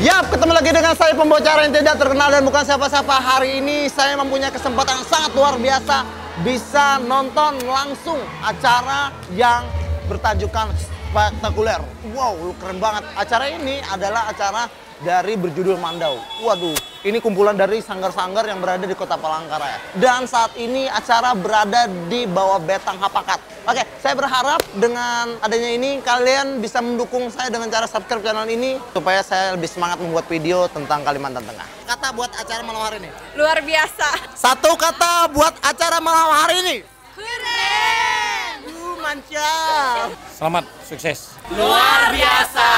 Yap, ketemu lagi dengan saya pembocara yang tidak terkenal dan bukan siapa-siapa. Hari ini saya mempunyai kesempatan yang sangat luar biasa bisa nonton langsung acara yang bertajukan spektakuler. Wow, keren banget. Acara ini adalah acara dari berjudul Mandau. Waduh, ini kumpulan dari sanggar-sanggar yang berada di kota Palangkaraya. Dan saat ini acara berada di bawah Betang Hapakat. Oke, saya berharap dengan adanya ini kalian bisa mendukung saya dengan cara subscribe channel ini supaya saya lebih semangat membuat video tentang Kalimantan Tengah. Kata buat acara malam hari ini. Luar biasa. Satu kata buat acara malam hari ini. Keren. Uh, mantap. Selamat, sukses. Luar biasa.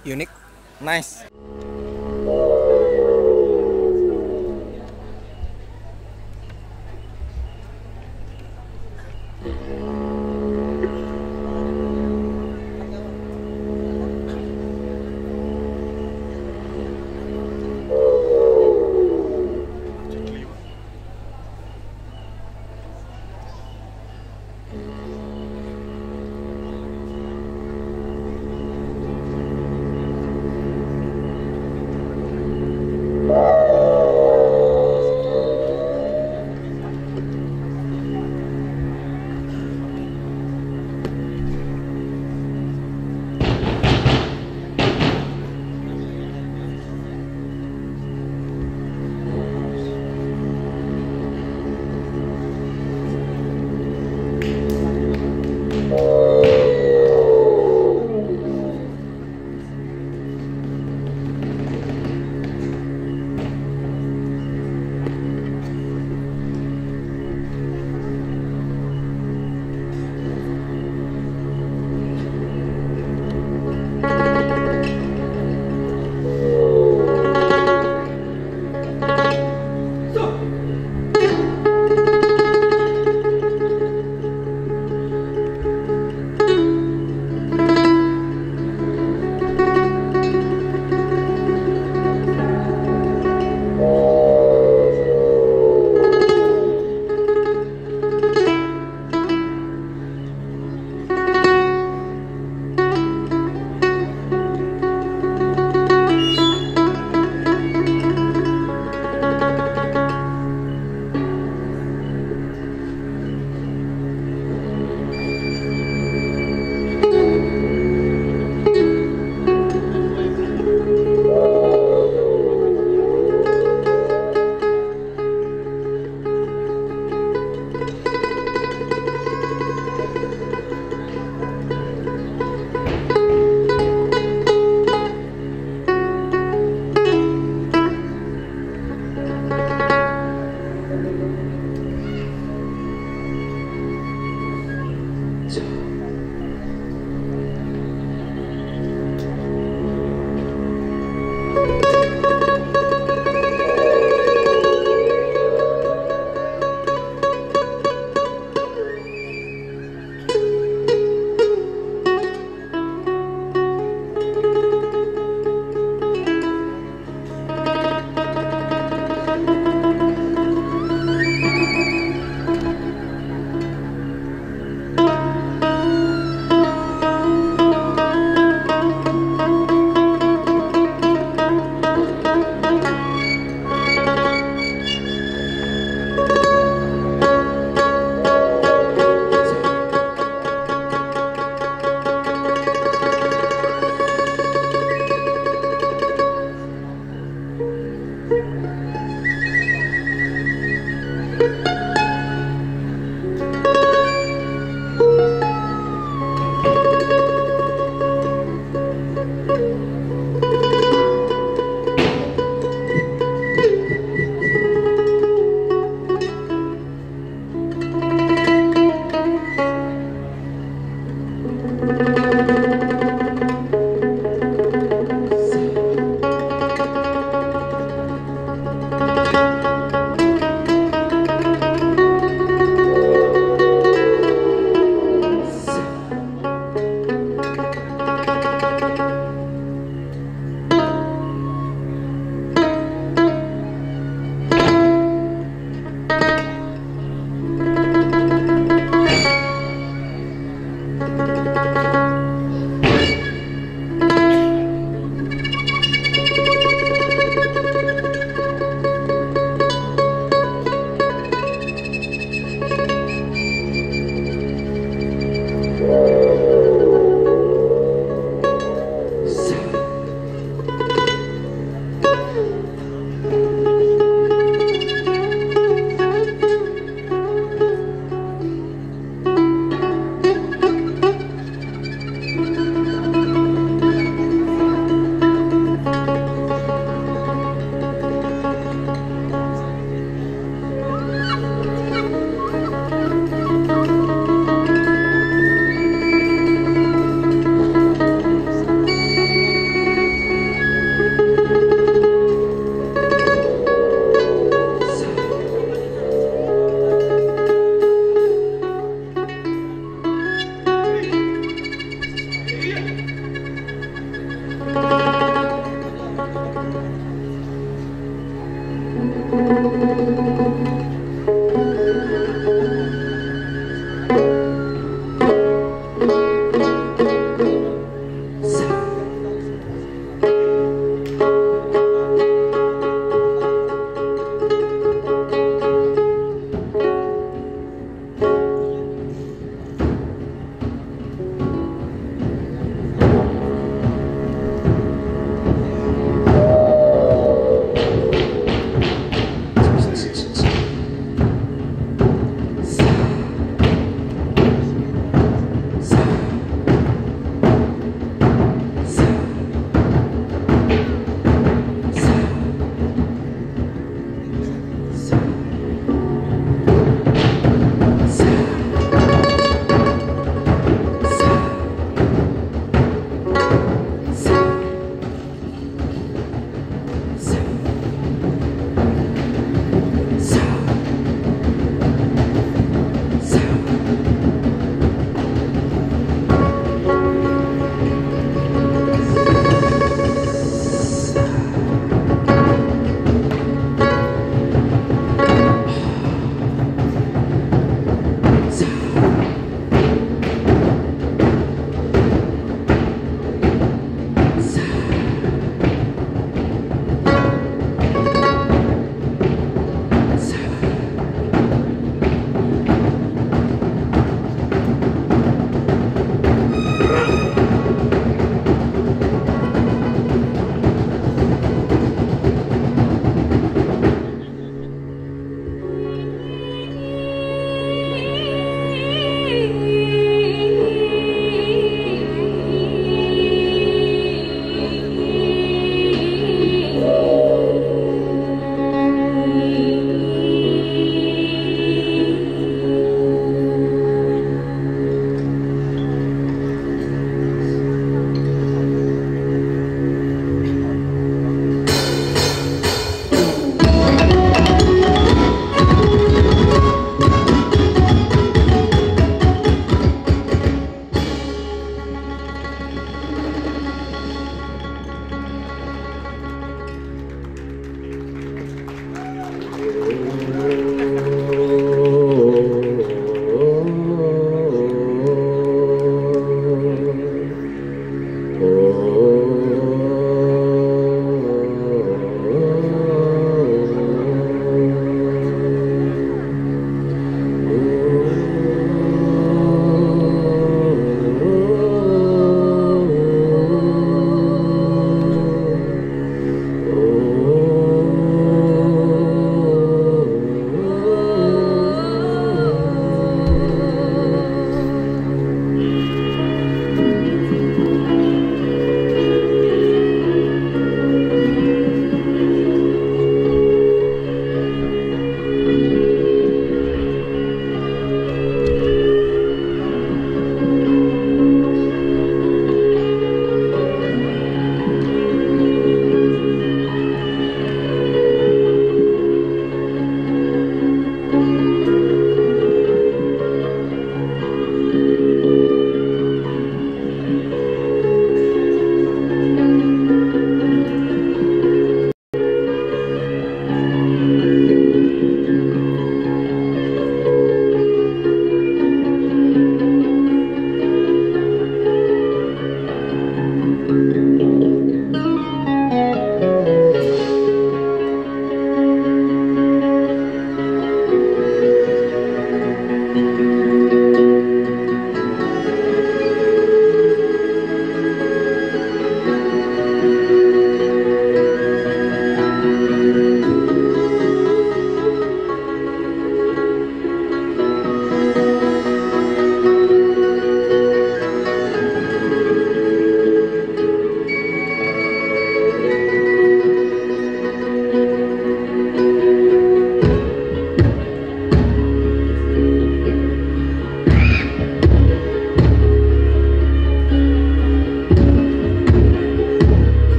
Unik. Nice.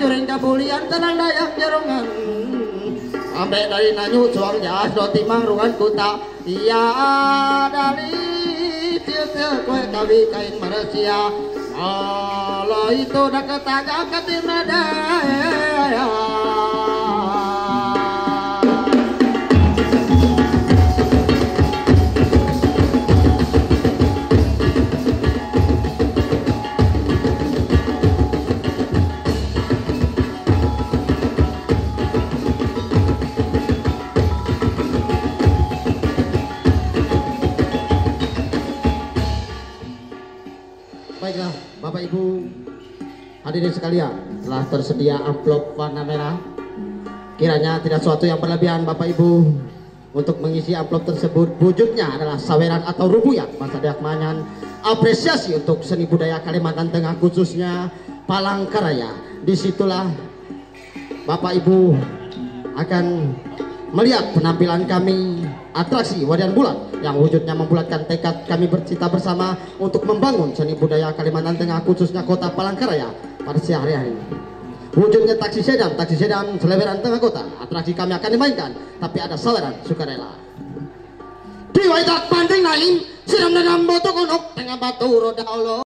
Juring kabulian tenang dayang jarungan Ambe dari nanyu suang jas do timang rungan kuta. Iya dari tiup kue kawi kain marasia Allah itu dah ketaja katina daya hadirin sekalian, telah tersedia amplop warna merah. Kiranya tidak suatu yang berlebihan Bapak Ibu untuk mengisi amplop tersebut. Wujudnya adalah saweran atau rubuyan Bangsa Dayak. Apresiasi untuk seni budaya Kalimantan Tengah khususnya Palangkaraya. Di situlah Bapak Ibu akan melihat penampilan kami atraksi Wadian Bulan yang wujudnya membulatkan tekad kami bercita bersama untuk membangun seni budaya Kalimantan Tengah khususnya kota Palangkaraya pada siang hari ini. Wujudnya taksi sedan, taksi sedan selebaran tengah kota. Atraksi kami akan dimainkan, tapi ada saweran sukarela. Di waitak panding lain, siram dan botok konok tengah batu roda Allah.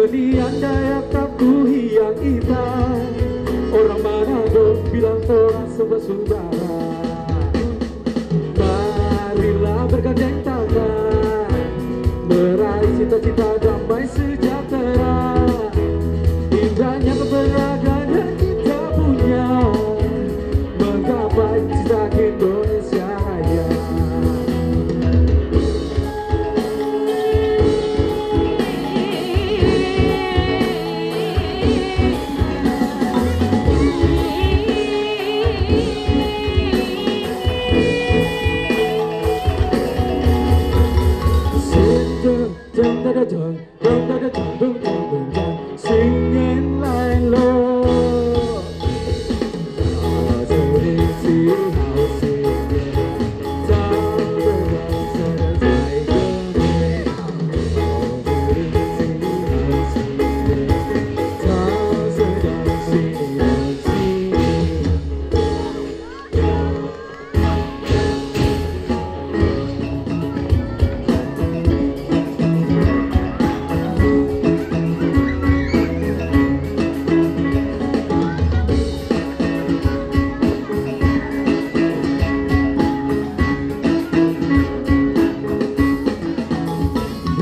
Kesenian Dayak Taku yang kita Orang Manado bilang orang saudara Marilah bergandeng tangan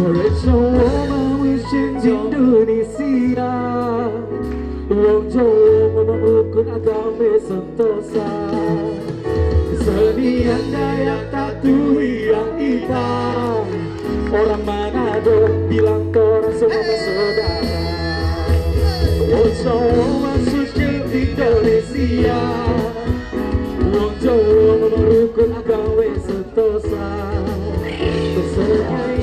Semua mewishing Indonesia. Wong Jawa memang rukun agama sentosa Kesenian Dayak Tatu yang hitam Orang Manado bilang orang semua bersaudara? Wong Jawa masuk ke Indonesia. Wong Jawa memang rukun agama sentosa Kesenian